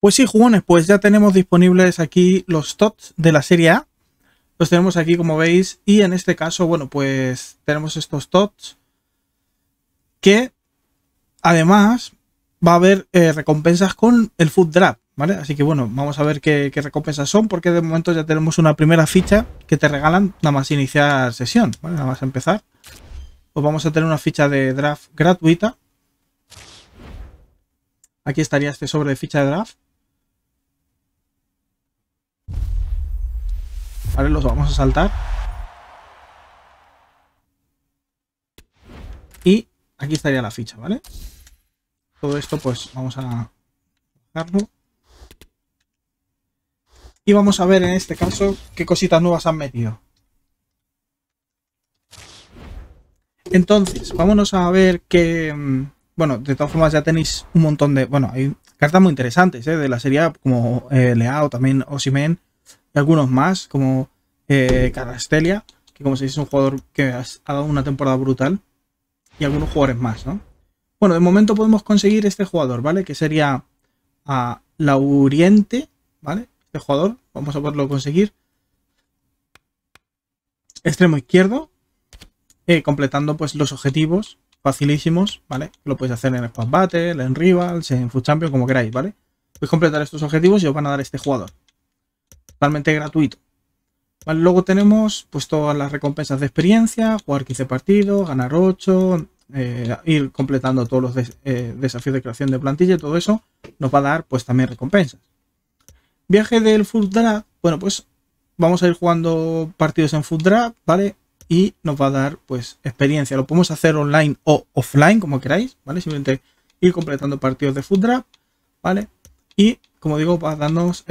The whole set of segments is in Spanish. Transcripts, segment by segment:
Pues sí, jugones, pues ya tenemos disponibles aquí los TOTS de la serie A. Los tenemos aquí, como veis, y en este caso, bueno, pues tenemos estos TOTS que además va a haber eh, recompensas con el Food Draft, ¿vale? Así que bueno, vamos a ver qué, recompensas son, porque de momento ya tenemos una primera ficha que te regalan nada más iniciar sesión, ¿vale? Nada más empezar. Pues vamos a tener una ficha de draft gratuita. Aquí estaría este sobre de ficha de draft. Los vamos a saltar. Y aquí estaría la ficha, ¿vale? Todo esto pues vamos a bajarlo. Y vamos a ver en este caso qué cositas nuevas han metido. Entonces, vámonos a ver que... Mm, bueno, de todas formas ya tenéis un montón de... Bueno, hay cartas muy interesantes ¿eh? de la serie como eh, Leao, también Osimen y algunos más, como eh, Carastelia, que como se es un jugador que ha dado una temporada brutal, y algunos jugadores más, ¿no? Bueno, de momento podemos conseguir este jugador, ¿vale? Que sería a Lauriente, ¿vale? Este jugador, vamos a poderlo conseguir. Extremo izquierdo, eh, completando pues los objetivos facilísimos, ¿vale? Lo podéis hacer en Squad Battle, en Rivals, en Food Champion, como queráis, ¿vale? Podéis completar estos objetivos y os van a dar este jugador. Totalmente gratuito. luego tenemos pues todas las recompensas de experiencia, jugar 15 partidos, ganar 8, eh, ir completando todos los eh, desafíos de creación de plantilla y todo eso nos va a dar pues también recompensas. Viaje del Full Draft, bueno pues vamos a ir jugando partidos en Full Draft, ¿vale? Y nos va a dar pues experiencia. Lo podemos hacer online o offline, como queráis, ¿vale? Simplemente ir completando partidos de Full Draft, ¿vale? Y como digo, va a darnos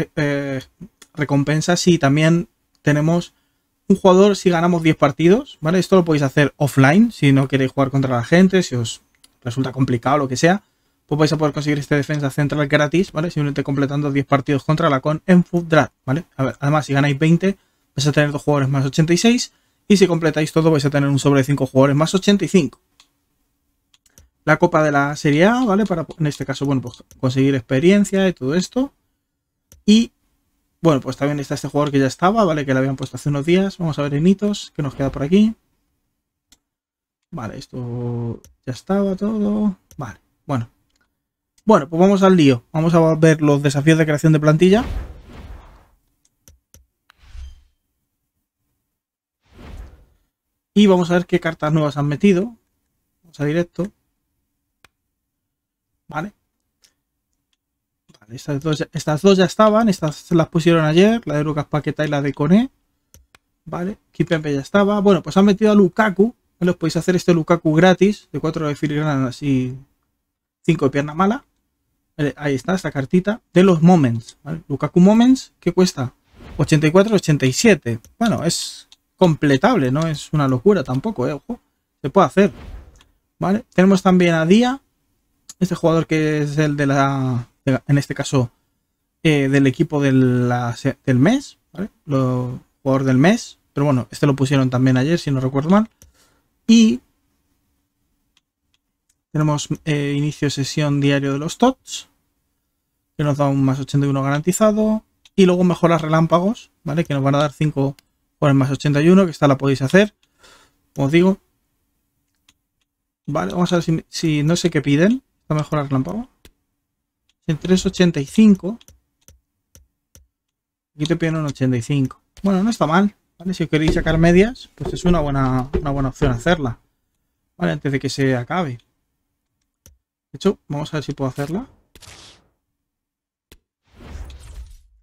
recompensas y también tenemos un jugador si ganamos 10 partidos, ¿vale? Esto lo podéis hacer offline si no queréis jugar contra la gente, si os resulta complicado lo que sea, pues vais a poder conseguir este defensa central gratis, ¿vale? Simplemente completando 10 partidos contra la con en Food Draft, ¿vale? A además, si ganáis 20, vais a tener dos jugadores más 86 y si completáis todo vais a tener un sobre de 5 jugadores más 85. La copa de la Serie A, ¿vale? Para, en este caso, bueno, pues conseguir experiencia y todo esto. Y bueno, pues también está este jugador que ya estaba, ¿vale? Que le habían puesto hace unos días. Vamos a ver en hitos, ¿qué nos queda por aquí? Vale, esto ya estaba todo. Vale, bueno. Bueno, pues vamos al lío. Vamos a ver los desafíos de creación de plantilla. Y vamos a ver qué cartas nuevas han metido. Vamos a directo. Vale. Estas dos, ya estaban, estas las pusieron ayer, la de Lucas Paqueta y la de Cone. Vale, Kipempe ya estaba. Bueno, pues han metido a Lukaku. ¿vale? Os podéis hacer este Lukaku gratis, de 4 de filigranas y 5 de pierna mala. ahí está, esta cartita. De los Moments. Lukaku Moments, ¿qué cuesta? 84-87. Bueno, es completable, no es una locura tampoco, ¿eh? Ojo, se puede hacer. ¿Vale? Tenemos también a Día, este jugador que es el de la en este caso eh, del equipo del, mes, ¿vale? Lo, jugador del mes, pero bueno, este lo pusieron también ayer, si no recuerdo mal. Y tenemos eh, inicio de sesión diario de los TOTS, que nos da un más 81 garantizado. Y luego mejoras relámpagos, ¿vale? Que nos van a dar 5 por el más 81, que esta la podéis hacer. Como os digo. Vale, vamos a ver si, no sé qué piden. Esta mejora relámpago en 385. Aquí te piden un 85. Bueno, no está mal. ¿vale? Si queréis sacar medias, pues es una buena, una buena opción hacerla. Vale, antes de que se acabe. De hecho, vamos a ver si puedo hacerla.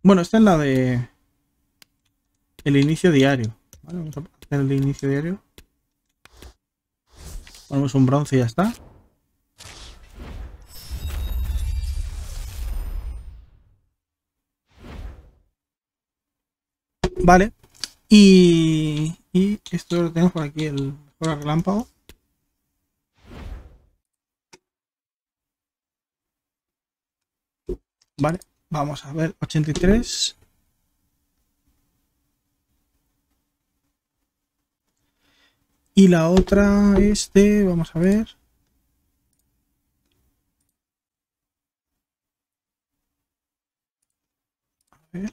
Bueno, esta es la de el inicio diario. vamos a hacer el inicio diario. Ponemos un bronce y ya está. Vale. Y, y esto lo tenemos por aquí, el relámpago. Vale, vamos a ver, 83. Y la otra es de, vamos a ver. ver.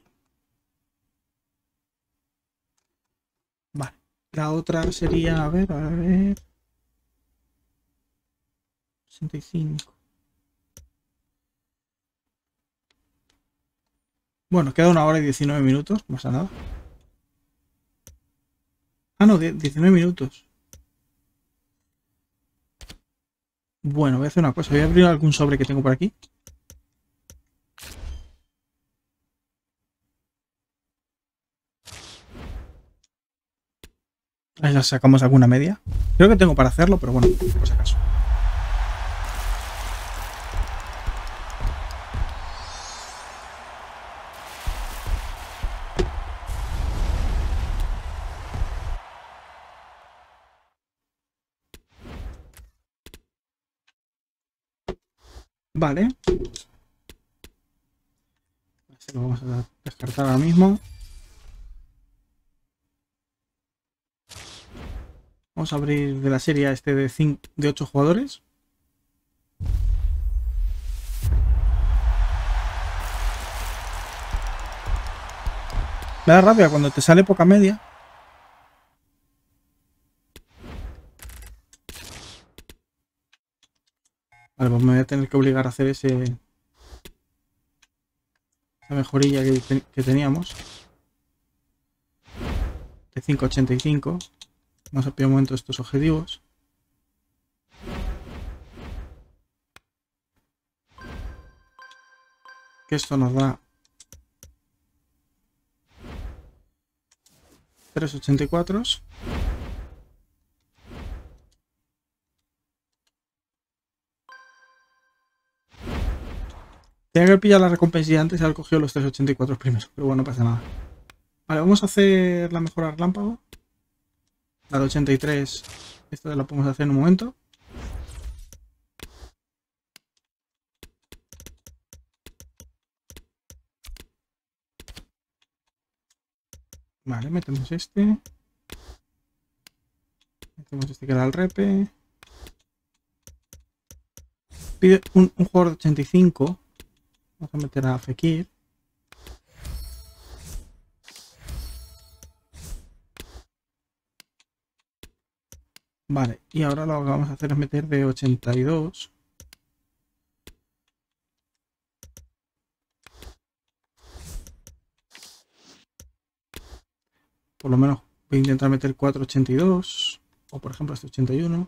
Vale. La otra sería, a ver, a ver. 65. Bueno, queda una hora y 19 minutos, no pasa nada. Ah, no, 19 minutos. Bueno, voy a hacer una cosa. Voy a abrir algún sobre que tengo por aquí. Ahí ya sacamos alguna media. Creo que tengo para hacerlo, pero bueno, por si acaso. Vale. Lo vamos a descartar ahora mismo. Vamos a abrir de la serie este de, 5, de 8 jugadores. Me da rabia cuando te sale poca media. Vale, pues me voy a tener que obligar a hacer ese... Esa mejorilla que, que teníamos. De 5.85. Vamos a pillar un momento estos objetivos. Que esto nos da 384. Tenía que pillado la recompensa antes y haber cogido los 384 primeros, pero bueno, no pasa nada. Vale, vamos a hacer la mejora relámpago. La de 83, esta la podemos hacer en un momento. Vale, metemos este. Metemos este que era el repe. Pide un, jugador de 85. Vamos a meter a Fekir. Vale, y ahora lo que vamos a hacer es meter de 82. Por lo menos voy a intentar meter 482. O por ejemplo este 81.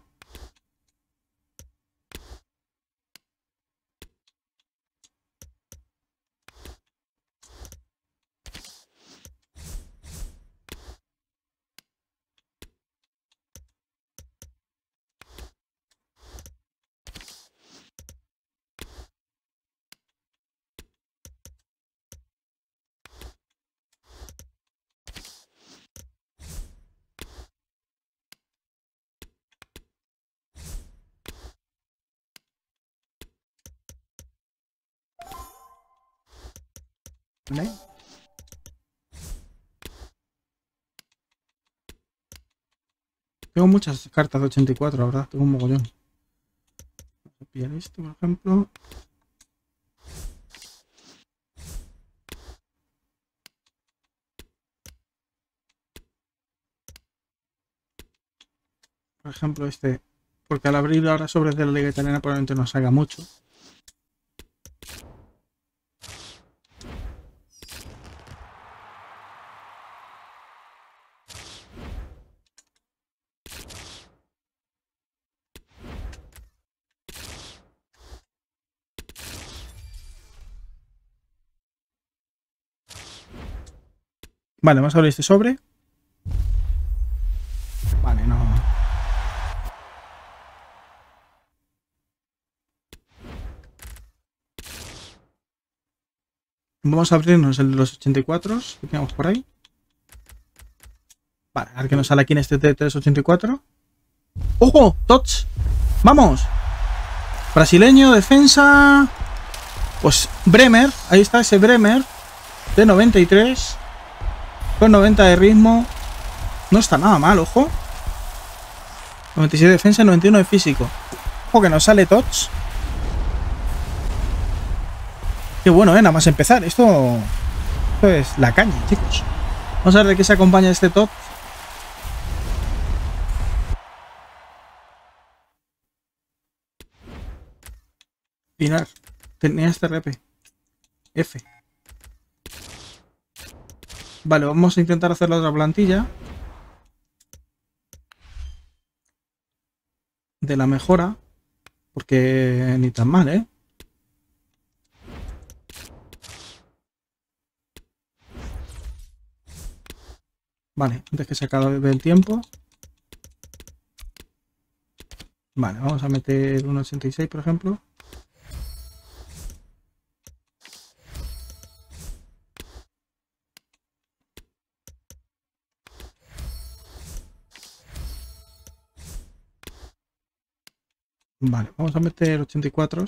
Tengo muchas cartas de 84, la verdad. Tengo un mogollón. Vamos a pillar este, por ejemplo. Por ejemplo, este. Porque al abrir ahora sobres de la Liga Italiana probablemente no salga mucho. Vale, vamos a abrir este sobre. Vale, no. Vamos a abrirnos el de los 84 que tenemos por ahí. Vale, a ver qué nos sale aquí en este T384. ¡Ojo! ¡Touch! ¡Vamos! Brasileño, defensa. Pues Bremer, ahí está ese Bremer de 93. Con 90 de ritmo. No está nada mal, ojo. 96 de defensa, 91 de físico. Ojo que nos sale touch. Qué bueno, ¿eh? Nada más empezar. Esto Esto es la caña, chicos. Vamos a ver de qué se acompaña este top. Pinar. Tenía este RP. F. Vale, vamos a intentar hacer la otra plantilla. De la mejora. Porque ni tan mal, ¿eh? Vale, antes que se acabe el tiempo. Vale, vamos a meter un 86, por ejemplo. Vale, vamos a meter 84.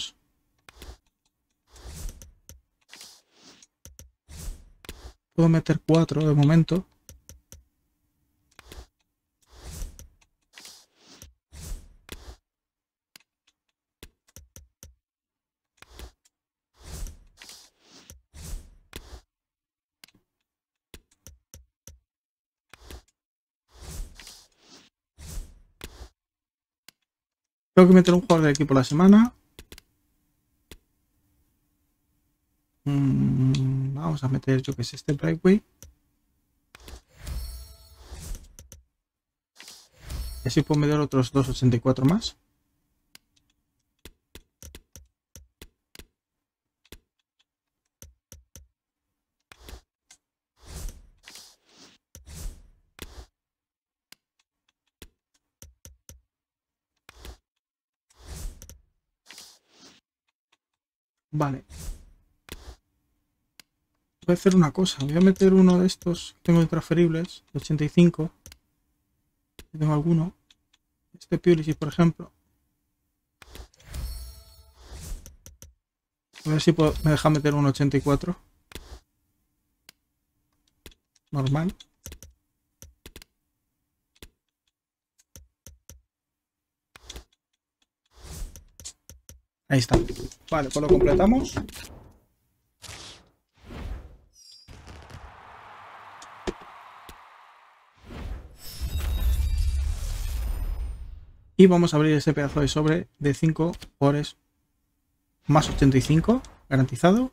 Puedo meter 4 de momento. Tengo que meter un jugador de equipo la semana. Mm, vamos a meter, yo que sé, este breakway. Y así puedo meter otros 284 más. Vale. Voy a hacer una cosa. Voy a meter uno de estos tengo transferibles, 85. Tengo alguno. Este Pulisic, por ejemplo. A ver si me deja meter un 84. Normal. Ahí está. Vale, pues lo completamos. Y vamos a abrir ese pedazo de sobre de 5 ores más 85, garantizado.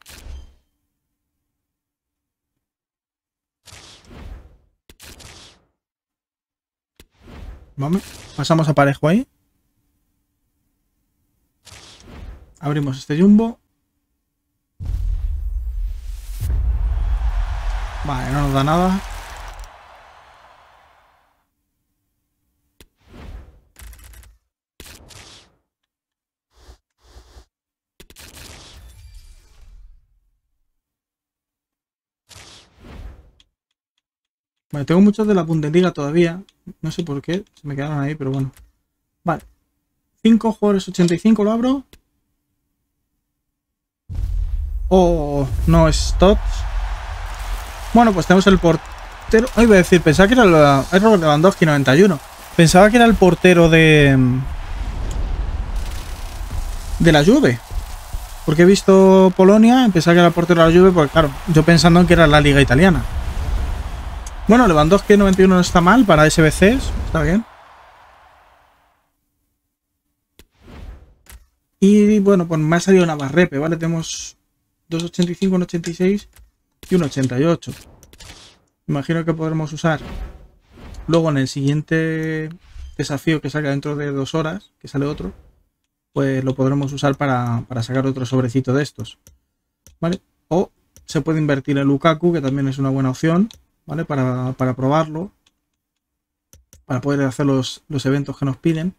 Vamos, pasamos a parejo ahí. Abrimos este jumbo. Vale, no nos da nada. Vale, tengo muchos de la Bundesliga todavía. No sé por qué. Se me quedaron ahí, pero bueno. Vale. 5 jugadores 85 lo abro. Oh, no es Tots. Bueno, pues tenemos el portero. Ay, voy a decir, pensaba que era el, Robert Lewandowski 91. Pensaba que era el portero de. de la Juve. Porque he visto Polonia, pensaba que era el portero de la Juve, porque claro, yo pensando en que era la liga italiana. Bueno, Lewandowski 91 no está mal para SBCs, está bien. Y bueno, pues me ha salido una barrepe, ¿vale? Tenemos 285, un 86 y un 88. Imagino que podremos usar luego en el siguiente desafío que salga dentro de dos horas, que sale otro, pues lo podremos usar para, sacar otro sobrecito de estos. ¿Vale? O se puede invertir en Lukaku, que también es una buena opción, ¿vale? Para, probarlo, para poder hacer los, los eventos que nos piden.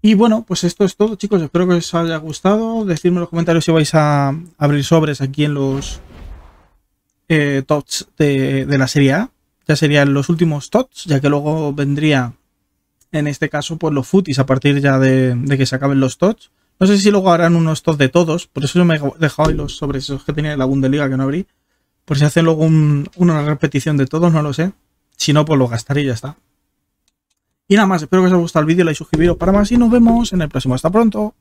Y bueno, pues esto es todo, chicos. Espero que os haya gustado. Decidme en los comentarios si vais a abrir sobres aquí en los eh, tots de, la serie A. Ya serían los últimos tots, ya que luego vendría, en este caso, pues los footies a partir ya de, que se acaben los tots. No sé si luego harán unos tots de todos, por eso yo me he dejado ahí los sobres esos que tenía en la Bundesliga que no abrí. Por si hacen luego una repetición de todos, no lo sé. Si no, pues lo gastaré y ya está. Y nada más, espero que os haya gustado el vídeo, like, suscribiros para más y nos vemos en el próximo. Hasta pronto.